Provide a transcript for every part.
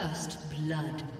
First blood.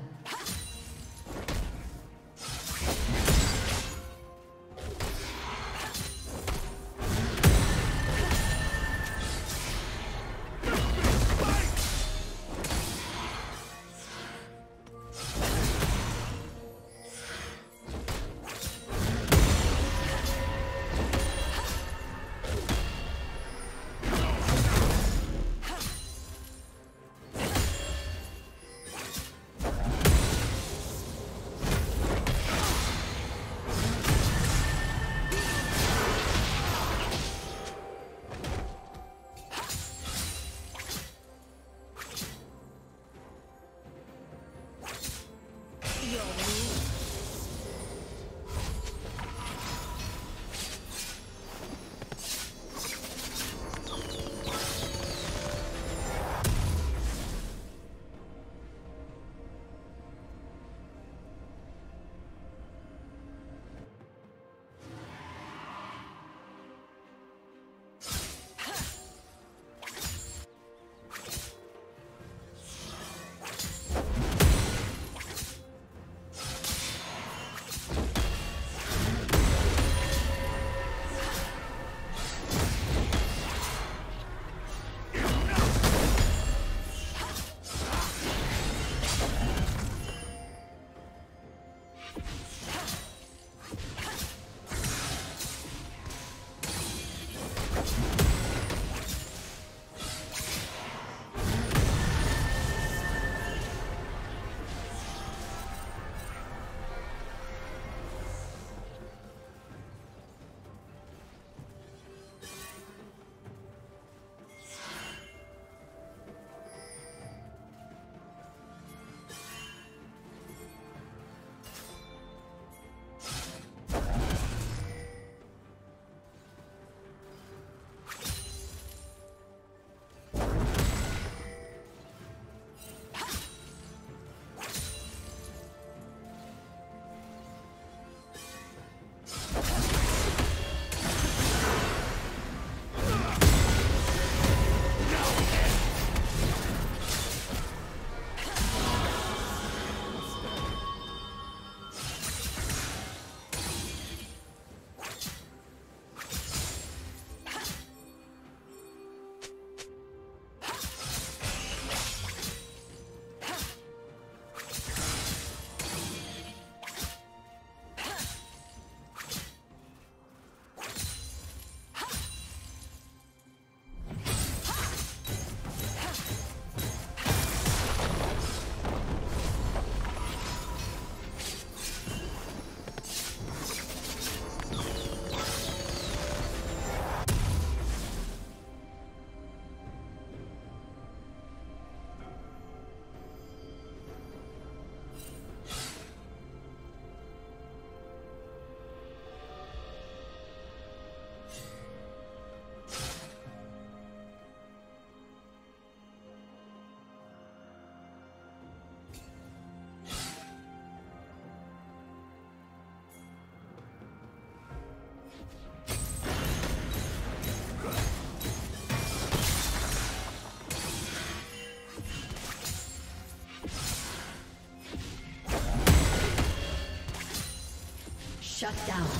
Shut down.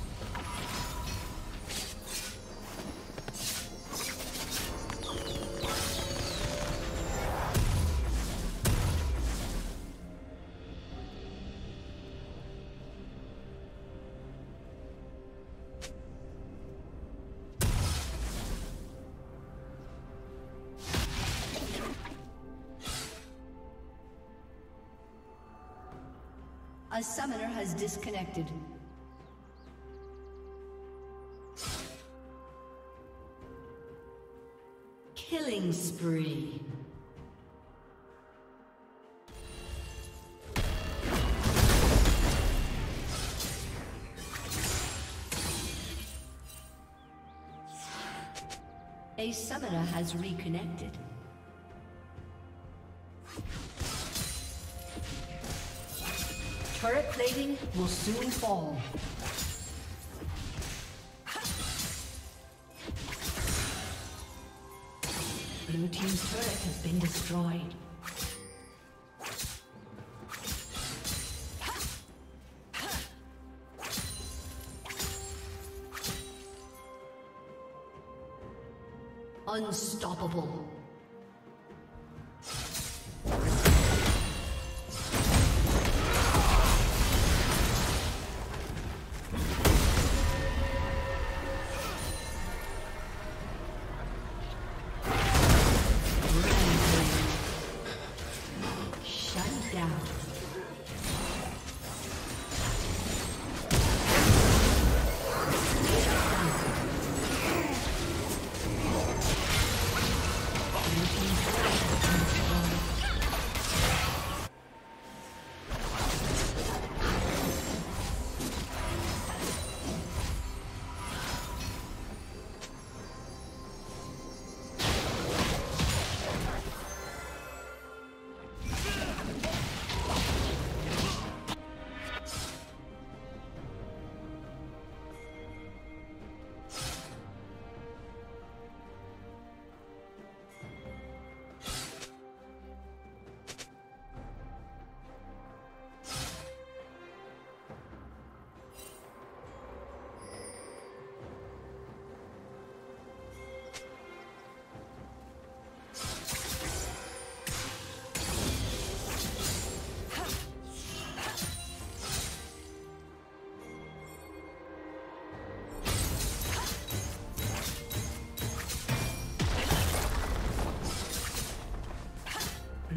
A summoner has reconnected. Turret plating will soon fall. Blue Team's turret has been destroyed. Unstoppable.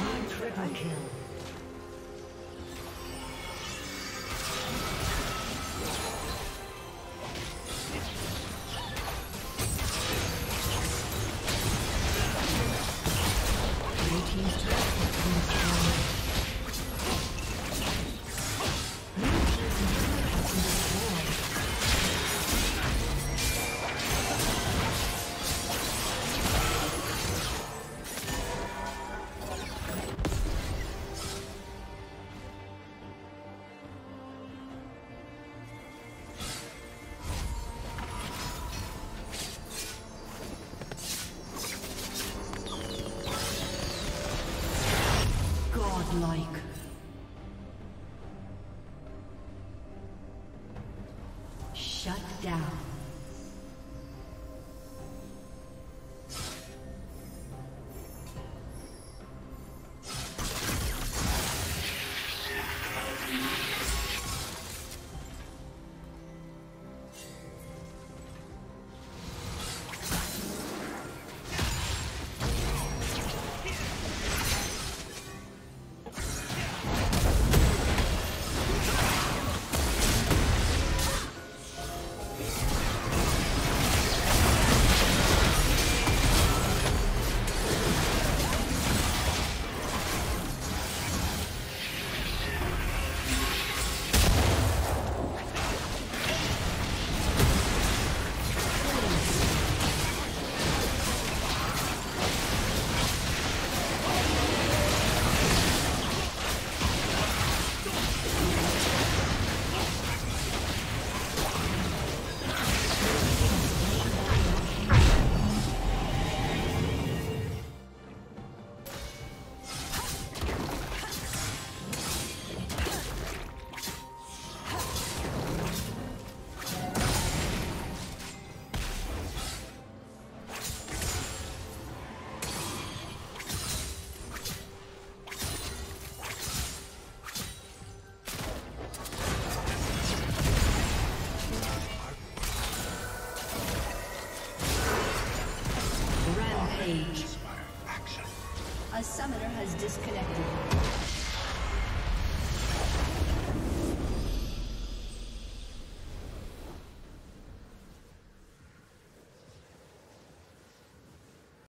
Godlike.